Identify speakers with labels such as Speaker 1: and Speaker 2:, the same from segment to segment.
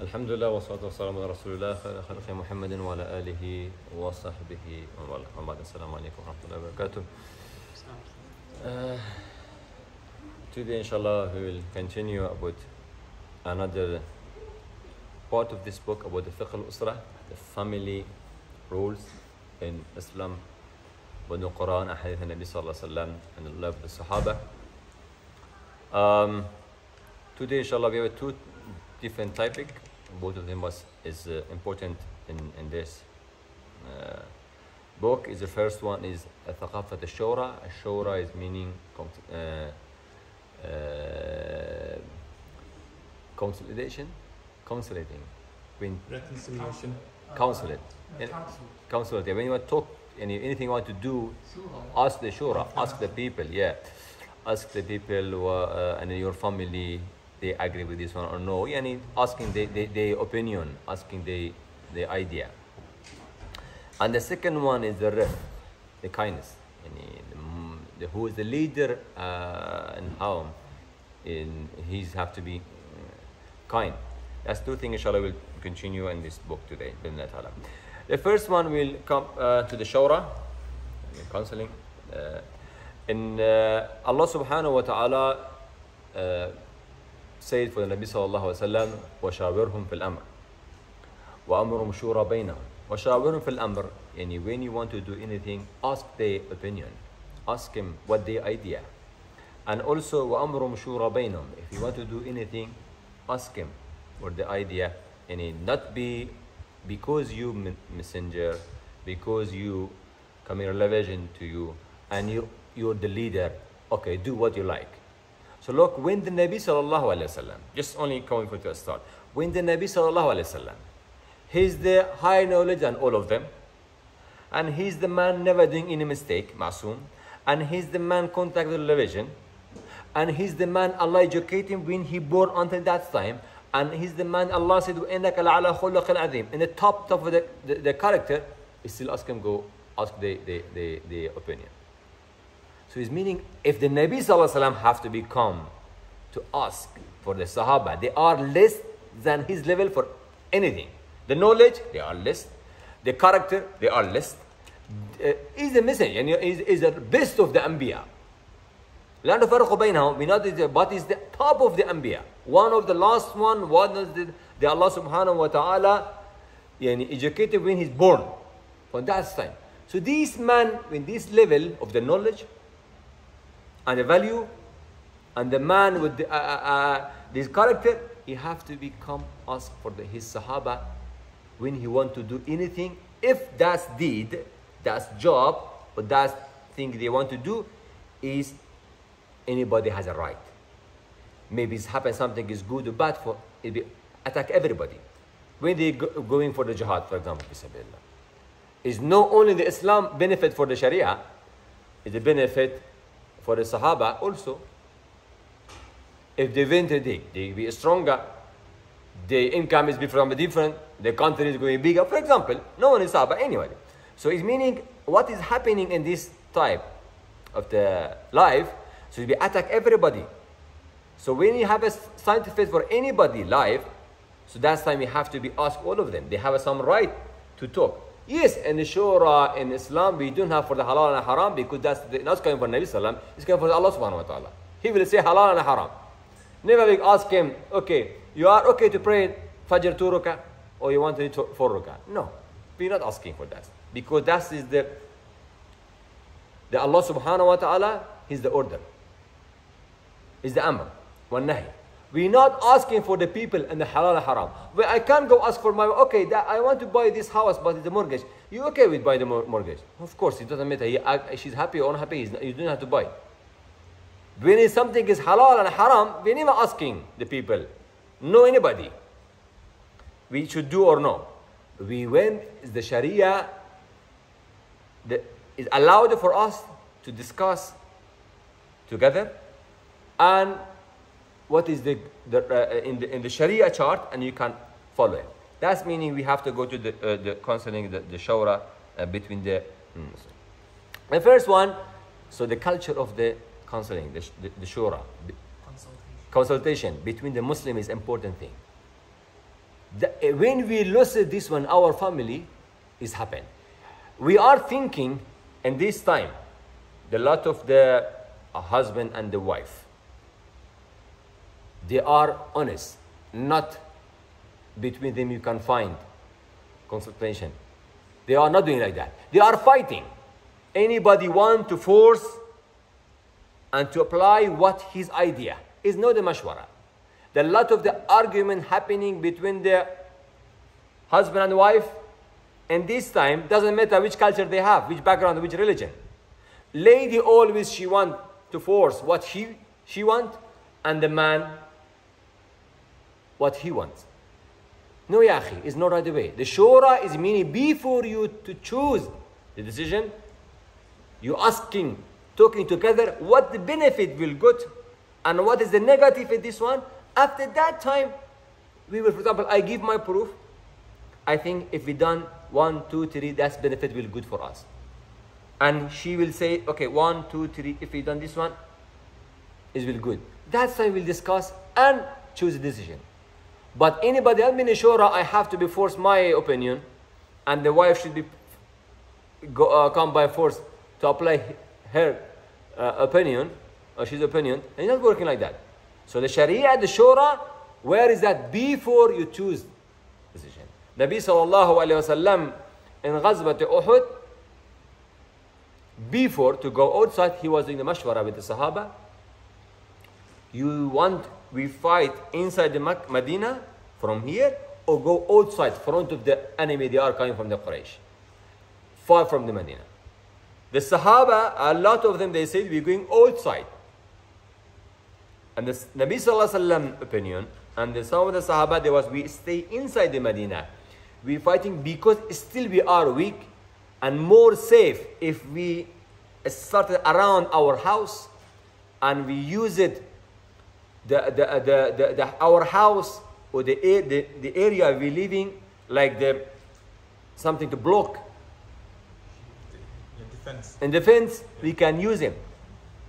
Speaker 1: الحمد لله والصلاة والسلام على رسول الله خير خلق محمد وعلى آله وصحبه ومن والاه بعد السلام عليكم ورحمة الله وبركاته Uh, today inshallah we will continue about another part of this book about the fiqh al-usra the family rules in Islam with the Quran hadith Nabi sallallahu alaihi wasallam and the love of the Sahaba um, today inshallah we have two different topic both of them was is uh, important in, in this uh, book is the first one is ثقافة الشورى الشورى is meaning uh, uh, consolidation consolidating when
Speaker 2: Reconciliation.
Speaker 1: consulate
Speaker 3: Uh,
Speaker 1: And-
Speaker 3: council.
Speaker 1: consulate when you want to talk any, anything you want to do
Speaker 3: Shura.
Speaker 1: ask the shura ask the people yeah ask the people who are, uh, and your family they agree with this one or no yani asking the, the, the opinion asking the the idea. And the second one is the ref the kindness. Yani the, the, who is the leader uh, and how in he's have to be uh, kind. That's two things inshallah we'll continue in this book today the first one will come uh, to the shura counseling. Uh, and uh, Allah subhanahu wa ta'ala uh, said for the Nabi sallallahu alaihi wasallam وشاورهم في الأمر وأمرهم شورى بينهم وشاورهم في الأمر يعني when you want to do anything ask their opinion ask him what their idea and also وأمرهم شورى بينهم if you want to do anything ask him for the idea يعني not be because you m- messenger because you come in revelation to you and you you're the leader okay do what you like so look when the Nabi sallallahu alaihi wasallam just only coming for to a start when the Nabi sallallahu alaihi wasallam he's the high knowledge than all of them and he's the man never doing any mistake masoom and he's the man contact with revelation and he's the man Allah educated him when he born until that time and he's the man Allah said وَإِنَّكَ لَعَلَى خُلُقٍ عَظِيمٍ in the top top of the, the, the character he still ask him go ask the, the, the, the opinion so it's meaning if the Nabi Sallallahu Alaihi Wasallam have to become to ask for the Sahaba, they are less than his level for anything. The knowledge, they are less. The character, they are less. Uh, is the messenger, and is, is the best of the Anbiya. لا نفرق بينهم we know that but is the top of the Anbiya. One of the last one, one is the, the Allah subhanahu wa ta'ala yani, educated when he's born. From that time. So this man, in this level of the knowledge, and the value and the man with the, uh, uh, uh, this character he have to become ask for the, his sahaba when he want to do anything. If that's deed that's job or that's thing they want to do is anybody has a right. Maybe it's happen something is good or bad for it be attack everybody. When they go, going for the jihad for example is not only the islam benefit for the sharia is a benefit for the Sahaba also. If they win today, they be stronger, their income is from a different, the country is going bigger. For example, no one is Sahaba anyway. So it's meaning what is happening in this type of the life, so we attack everybody. So when you have a scientific for anybody live, so that's time you have to be asked all of them. They have some right to talk. Yes, in the Shura, in Islam, we don't have for the halal and haram because that's the, not coming from Nabi Sallam, it's coming for Allah subhanahu wa ta'ala. He will say halal and haram. Never we ask him, okay, you are okay to pray Fajr two rakah or you want to do four rakah. No, we're not asking for that because that is the, the Allah subhanahu wa ta'ala, He's the order. Is the amr, one nahi. We're not asking for the people and the halal and haram. Well, I can't go ask for my, okay, that I want to buy this house, but it's a mortgage. You okay with buy the mortgage? Of course, it doesn't matter. He, I, she's happy or unhappy. He's You don't have to buy. When something is halal and haram, we're never asking the people, no anybody. We should do or no. We when the Sharia the, is allowed for us to discuss together and what is the, the uh, in the in the Sharia chart, and you can follow it. That's meaning we have to go to the uh, the counseling, the, the shawra uh, between the. mm, The first one, so the culture of the counseling, the, the, the shura,
Speaker 3: Consultation.
Speaker 1: consultation between the Muslim is important thing. The, when we lose this one, our family is happened. We are thinking, in this time, the lot of the husband and the wife, they are honest, not between them you can find consultation. They are not doing like that. They are fighting. Anybody want to force and to apply what his idea is not a mashwara. The lot of the argument happening between the husband and wife, and this time doesn't matter which culture they have, which background, which religion. Lady always she want to force what she she want, and the man what he wants. No, Yahi, it's not right away. The shura is meaning before you to choose the decision, you asking, talking together what the benefit will get and what is the negative in this one. After that time, we will, for example, I give my proof. I think if we done one, two, three, that's benefit will good for us. And she will say, okay, one, two, three, if we done this one, it will good. That's time we'll discuss and choose a decision. But anybody else in shura, I have to be forced my opinion, and the wife should be go, uh, come by force to apply her uh, opinion, or his opinion, and it's not working like that. So the Sharia, the Shura, where is that before you choose decision? Nabi sallallahu alayhi wasallam in Ghazwat Uhud, before to go outside, he was doing the mashwara with the Sahaba. You want we fight inside the Medina from here or go outside front of the enemy they are coming from the Quraysh? Far from the Medina. The Sahaba a lot of them they said we're going outside. And the Nabi Sallallahu Alaihi Wasallam opinion and the, some of the Sahaba there was we stay inside the Medina. We're fighting because still we are weak and more safe if we started around our house and we use it the, the, the, the, the our house or the, the, the area we living like the something to block.
Speaker 2: Defense.
Speaker 1: in defense we can use him.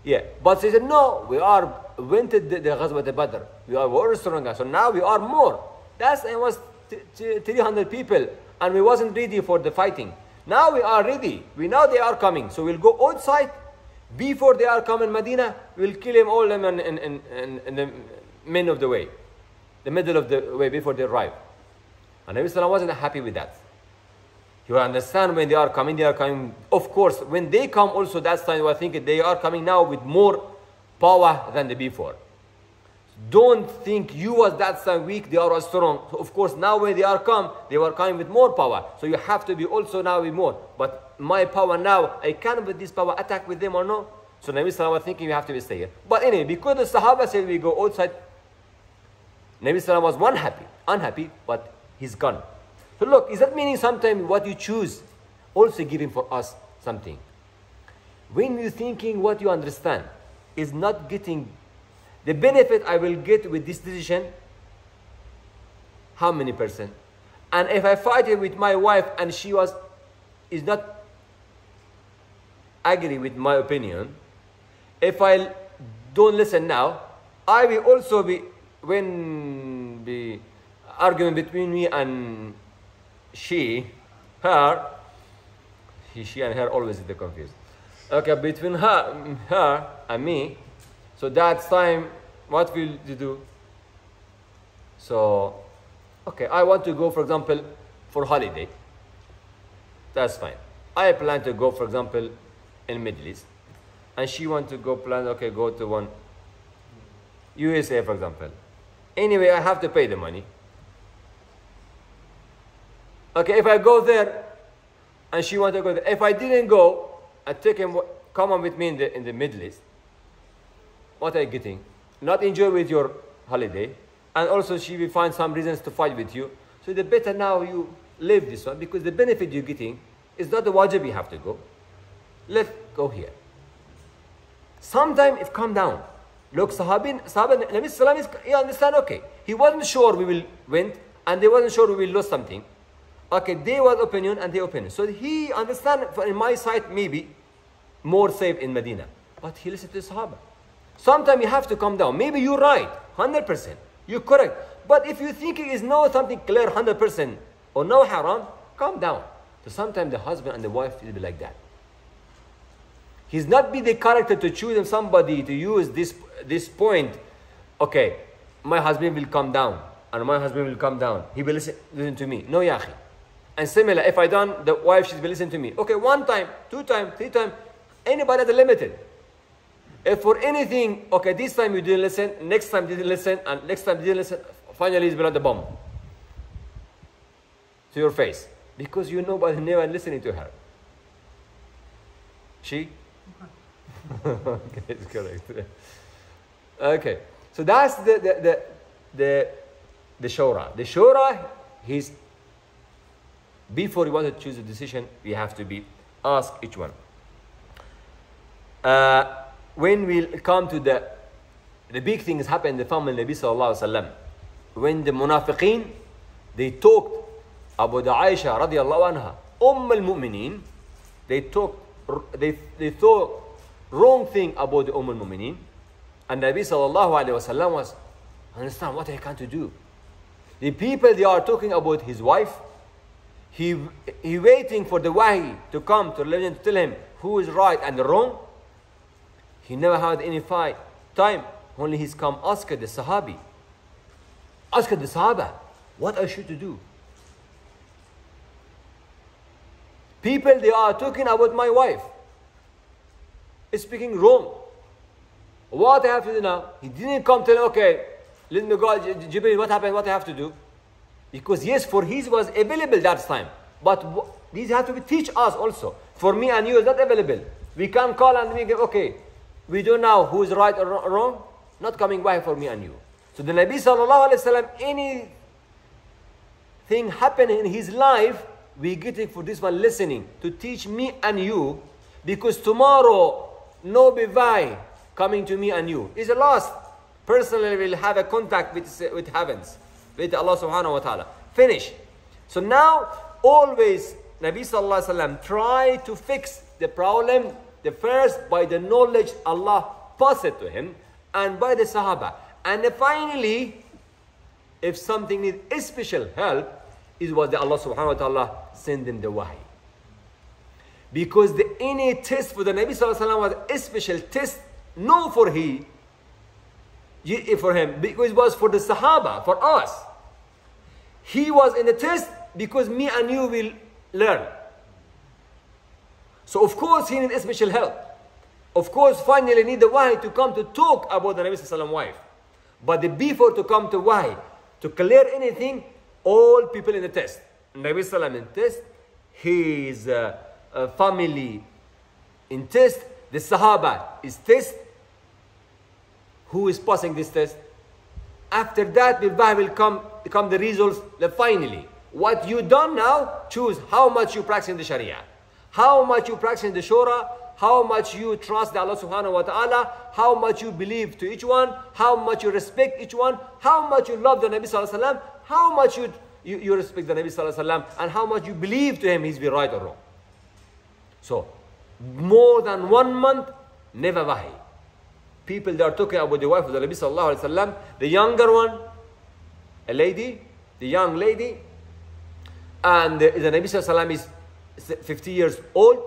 Speaker 1: Yeah. But they said no we are winted the, the Ghazwat Badr? We are very stronger. So now we are more. That's it was t- t- 300 people and we wasn't ready for the fighting. Now we are ready. We know they are coming. So we'll go outside. Before they are coming Medina, we'll kill them all them in, in, in, in the men of the way, the middle of the way before they arrive. And Nabi Sallallahu wasn't happy with that. You understand when they are coming, they are coming. Of course, when they come also, that's time I think they are coming now with more power than the before. Don't think you was that time weak, they are strong. So of course, now when they are come, they were coming with more power. So you have to be also now with more. But my power now, I can with this power attack with them or no? So Nabi Sallallahu was thinking you have to be stay here. But anyway, because the Sahaba said we go outside, Nabi Sallallahu was one happy, unhappy, but he's gone. So look, is that meaning sometimes what you choose also giving for us something? When you're thinking what you understand is not getting the benefit I will get with this decision, how many percent? And if I fight it with my wife and she was is not agree with my opinion, if I don't listen now, I will also be when the argument between me and she, her, he, she and her always the confused. Okay, between her, her and me, so that time, what will you do? So, okay, I want to go, for example, for holiday. That's fine. I plan to go, for example, in Middle East, and she want to go plan. Okay, go to one USA, for example. Anyway, I have to pay the money. Okay, if I go there, and she want to go there, if I didn't go, I take him, come on with me in the in the Middle East. What are you getting? Not enjoy with your holiday, and also she will find some reasons to fight with you. So the better now you live this one because the benefit you're getting is not the wajib you have to go. Let's go here. Sometime it calm down. Look, Sahabin, Sahaban, Nabi Sallam is, he understand, okay. He wasn't sure we will win, and they wasn't sure we will lose something. Okay, they was opinion and they opinion. So he understand, in my side, maybe, more safe in Medina. But he listened to Sahaba. Sometimes you have to calm down. Maybe you're right, 100%. You're correct. But if you think it is no something clear 100% or no haram, calm down. So sometimes the husband and the wife will be like that. He's not be the character to choose somebody to use this, this point. Okay, my husband will come down and my husband will come down. He will listen, listen to me. No, yahi. And similar, if I done, the wife, she will listen to me. Okay, one time, two time, three time. Anybody that's limited. If for anything, okay, this time you didn't listen, next time you didn't listen, and next time you didn't listen, finally it's been the bomb to your face. Because you name and listening to her. She? okay, it's correct. Okay. So that's the the the the, the shura. The shura, he's before you want to choose a decision, we have to be ask each one. Uh, when we come to the the big things happen in the family Nabi sallallahu alaihi. When the munafiqeen they talked about the Aisha radiallahu anha, Umm al-Mu'mineen, they talked they, they thought wrong thing about the Umm al-Mu'mineen. And Nabi sallallahu alayhi wasallam was, understand what I can to do. The people they are talking about his wife, he, he waiting for the wahi to come to religion to tell him who is right and wrong. He never had any fight time. Only he's come ask the Sahabi. Ask the Sahaba, what I should to do. People they are talking about my wife. Is speaking wrong. What I have to do now? He didn't come tell, okay, let me go, Jibril, what happened, what I have to do? Because yes, for his was available that time. But these have to be teach us also. For me and you is not available. We can call and we go, okay, we don't know who is right or wrong. Not coming by for me and you. So the Nabi sallallahu alayhi wa anything happen in his life, we get it for this one listening to teach me and you because tomorrow no be bivai coming to me and you is a lost personally will have a contact with, with heavens with Allah subhanahu wa ta'ala. Finish. So now always Nabi sallallahu alaihi wasallam try to fix the problem the first by the knowledge Allah passed to him and by the Sahaba. And finally if something needs special help is what the Allah subhanahu wa ta'ala send him the wahi. Because the any test for the Nabi sallallahu was a special test, no for he, for him, because it was for the Sahaba, for us. He was in the test because me and you will learn. So of course he need special help. Of course, finally need the wahi to come to talk about the Nabi sallallahu wife. But the before to come to wahi, to clear anything, all people in the test. Nabi Sallam in test, his uh, uh, family in test, the Sahaba is test. Who is passing this test? After that, the will come, come the results finally. What you done now, choose how much you practice in the Sharia, how much you practice in the Shura, how much you trust Allah subhanahu wa ta'ala, how much you believe to each one, how much you respect each one, how much you love the Nabi sallallahu alaihi wasallam, how much you, you, you respect the Nabi Sallallahu Alaihi Wasallam and how much you believe to him he's be right or wrong. So, more than one month, never wahi People that are talking about the wife of the Nabi Sallallahu Alaihi Wasallam, the younger one, a lady, the young lady, and the, the Nabi Sallallahu Alaihi Wasallam is 50 years old,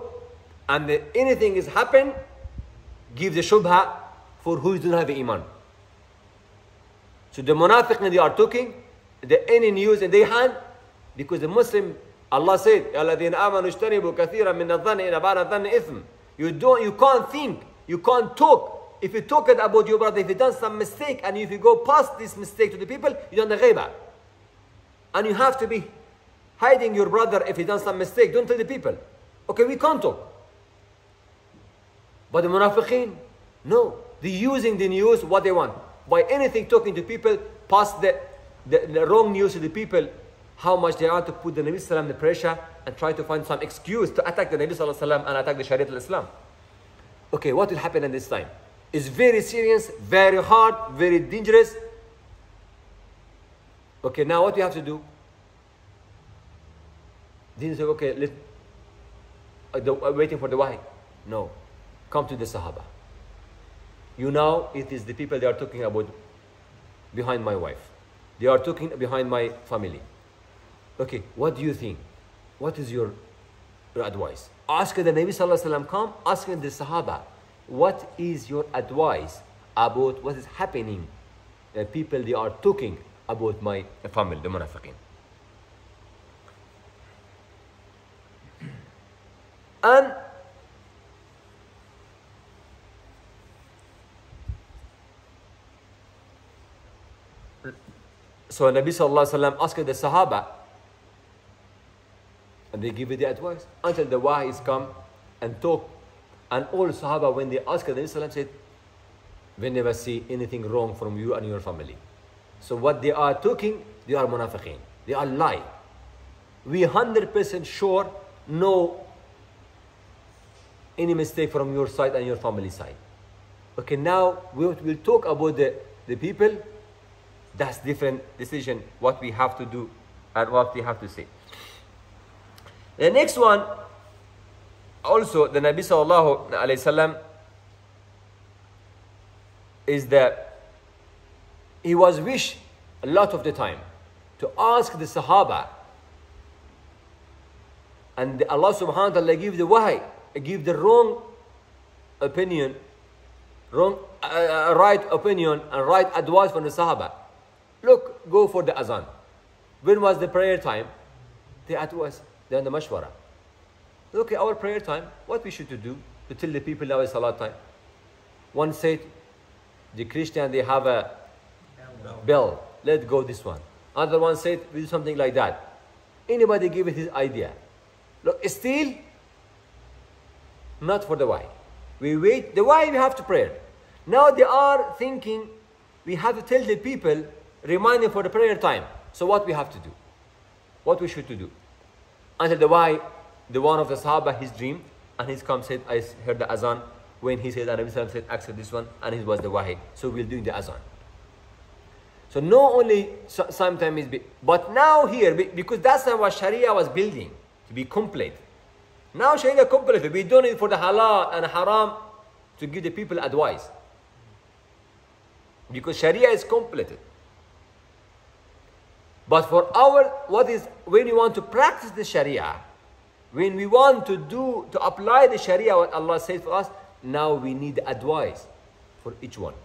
Speaker 1: and the, anything is happen, give the shubha for who doesn't have iman. So the munafiq they are talking, the any news in their hand because the Muslim, Allah said, الَّذِينَ آمَنُوا اجْتَنِبُوا كَثِيرًا مِنَ الظَّنِّ إِنَّ بَعْدَ الظَّنِّ إِثْمٌ You don't, you can't think, you can't talk. if you talk about your brother, if you done some mistake, and if you go past this mistake to the people, you done the ghaiba. And you have to be hiding your brother if he done some mistake. Don't tell the people. Okay, we can't talk. But the munafiqeen, no. They're using the news what they want. By anything talking to people past the the, the wrong news to the people how much they are to put the Nabi Sallam the pressure and try to find some excuse to attack the Nabi Sallam and attack the Sharia al-Islam. Okay, what will happen in this time? It's very serious, very hard, very dangerous. Okay, now what do you have to do? Didn't say, okay, let, uh, uh, waiting for the wahi. No, come to the Sahaba. You know, it is the people they are talking about behind my wife. They are talking behind my family. Okay, what do you think? What is your, your advice? Ask the Nabi Sallallahu Alaihi Wasallam come, ask the Sahaba, what is your advice about what is happening? The people, they are talking about my family, the munafiqeen. And so Nabi Sallallahu Alaihi Wasallam asked the Sahaba, and they give you the advice until the Wahis come and talk. And all Sahaba, when they asked the Nabi said, we never see anything wrong from you and your family. So what they are talking, they are munafiqeen. They are lying. We 100% sure no any mistake from your side and your family side. Okay, now we will talk about the, the people. That's different decision, what we have to do and what we have to say. The next one, also the Nabi sallallahu alayhi wasallam is that he was wish a lot of the time to ask the Sahaba and Allah subhanahu wa ta'ala give the wahi, give the wrong opinion, wrong, uh, uh, right opinion and right advice from the Sahaba. Look, go for the azan. When was the prayer time? The advice, then the mashwara. Okay, our prayer time, what we should to do to tell the people now is salat time. One said, the Christian, they have a bell. bell. Let go this one. Another one said, we do something like that. Anybody give it his idea. Look, still, not for the why. We wait, the why we have to pray. Now they are thinking, we have to tell the people, remind them for the prayer time. So what we have to do? What we should to do? Until the why, the one of the Sahaba, his dream, and he's come said, I heard the azan, when he said, Sallam said, accept this one, and it was the wahi. So we'll do the azan. So not only sometimes but now here, because that's not what Sharia was building, to be complete. Now Sharia complete, we don't need for the halal and haram to give the people advice. Because Sharia is completed. But for our, what is, when you want to practice the Sharia, when we want to do, to apply the Sharia, what Allah says for us, now we need advice for each one.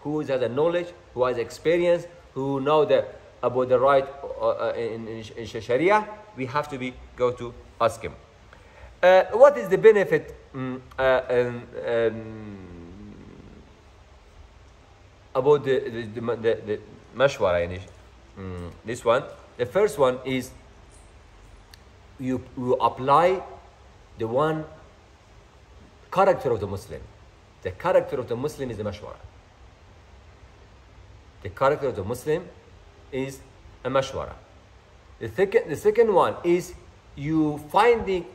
Speaker 1: Who has the knowledge, who has experience, who know the, about the right uh, uh in, in, in, Sharia, we have to be go to ask him. Uh, what is the benefit um, uh, um, um, about the, the, the, the, the mashwara, um, this one? The first one is you, you apply the one character of the Muslim. The character of the Muslim is the mashwara. The character of the Muslim is a mashwara. The second, the second one is you finding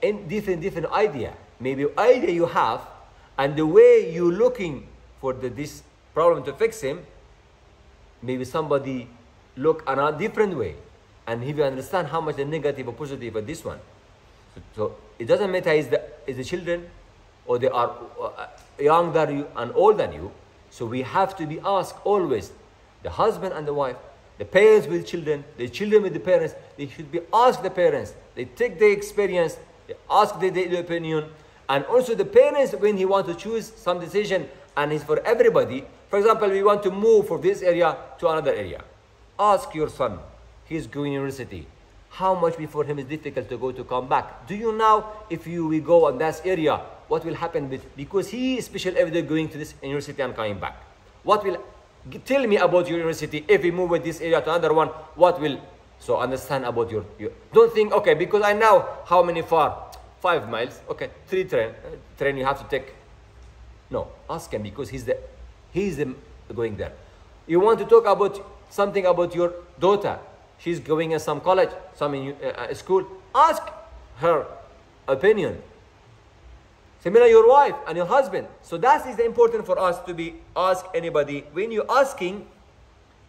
Speaker 1: in different different idea. Maybe idea you have, and the way you looking for the, this problem to fix him. Maybe somebody look another different way, and he will understand how much the negative or positive of this one. So, so it doesn't matter is the is the children or they are uh, younger you and older than you. So we have to be asked always, the husband and the wife, the parents with children, the children with the parents, they should be asked the parents. They take their experience, they ask their, the, the opinion, and also the parents when he want to choose some decision and it's for everybody. For example, we want to move from this area to another area. Ask your son, he's going university. How much before him is difficult to go to come back? Do you know if you we go on that area, what will happen with, because he is special every day going to this university and coming back. What will, tell me about your university, if we move with this area to another one, what will, so understand about your, your don't think, okay, because I know how many far, five miles, okay, three train, uh, train you have to take. No, ask him because he's the, he's the going there. You want to talk about something about your daughter, she's going in some college, some in, uh, uh school, ask her opinion Similar your wife and your husband. So that is important for us to be ask anybody. When you're asking,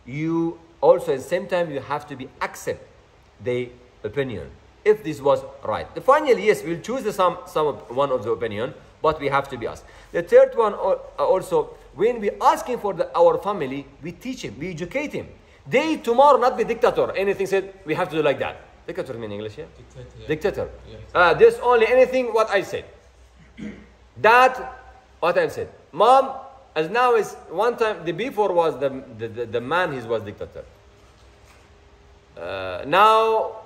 Speaker 1: you also at the same time you have to be accept the opinion. If this was right. The finally, yes, we'll choose the some, some one of the opinion, but we have to be asked. The third one uh, also, when we asking for the, our family, we teach him, we educate him. They tomorrow not be dictator. Anything said, we have to do like that. Dictator mean English, yeah?
Speaker 2: Dictator.
Speaker 1: Dictator.
Speaker 2: Yeah.
Speaker 1: Uh, there's only anything what I said. Dad, what I said. Mom, as now is one time, the before was the, the, the, the man, he was dictator. Uh, now,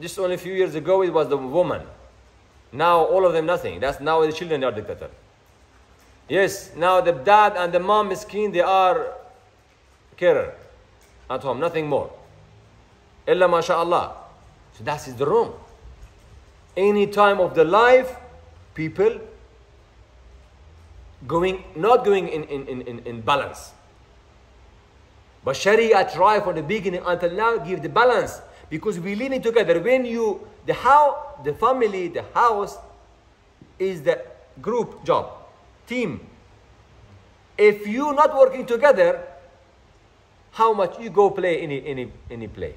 Speaker 1: just only a few years ago, it was the woman. Now, all of them nothing. That's now the children are dictator. Yes, now the dad and the mom miskin, they are carer at home, nothing more. Illa mashallah. So that is the wrong. Any time of the life, people going not going in, in, in, in, in balance. But Sharia try from the beginning until now give the balance because we living together. When you the how the family, the house is the group job, team. If you not working together, how much you go play any any any play?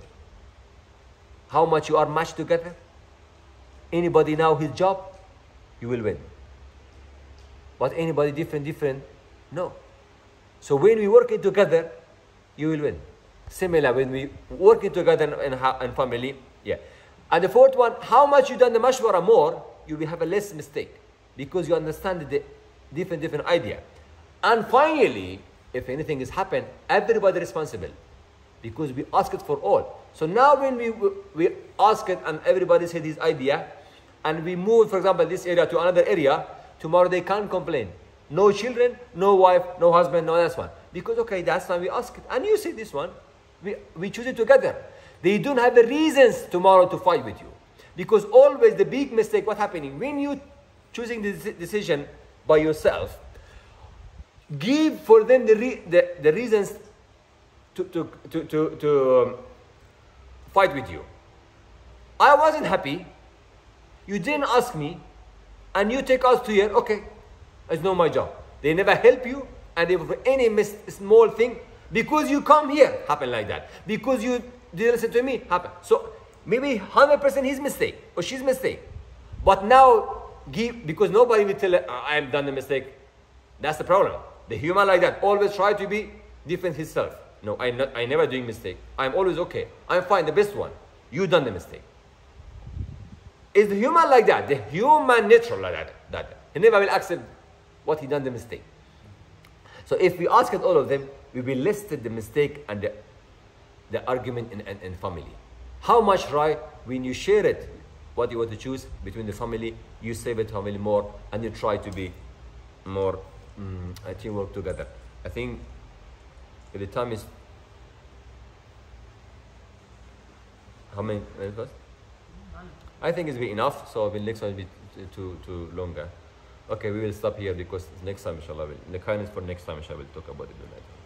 Speaker 1: How much you are matched together? Anybody now his job, you will win. But anybody different, different, no. So when we working together, you will win. Similar when we working together in, in, family, yeah. And the fourth one, how much you done the mashwara more, you will have a less mistake because you understand the different different idea. And finally, if anything has happened, everybody responsible because we ask it for all. So now when we we ask it and everybody said this idea, and we move, for example, this area to another area, tomorrow they can't complain. No children, no wife, no husband, no that's one. Because okay, that's why we ask it. And you say this one, we, we choose it together. They don't have the reasons tomorrow to fight with you. Because always the big mistake, what happening? When you choosing this decision by yourself, give for them the, re- the, the reasons to, to, to, to, to um, fight with you. I wasn't happy. You didn't ask me, and you take us to here. Okay, it's not my job. They never help you, and if any small thing, because you come here, happen like that. Because you didn't listen to me, happen. So maybe hundred percent his mistake or she's mistake, but now give because nobody will tell I am done the mistake. That's the problem. The human like that always try to be different himself. No, I, not, I never doing mistake. I'm always okay. I'm fine, the best one. You done the mistake. Is the human like that? The human nature like that. that. He never will accept what he done the mistake. So if we ask at all of them, we will listed the mistake and the, the argument in, in, in family. How much right when you share it, what you want to choose between the family, you save it family more, and you try to be more mm, uh, teamwork together. I think the time is how many minutes? I think it's been enough. So the next one will be too too longer. Okay, we will stop here because next time, inshallah, the kindness for next time, inshallah, we'll talk about it.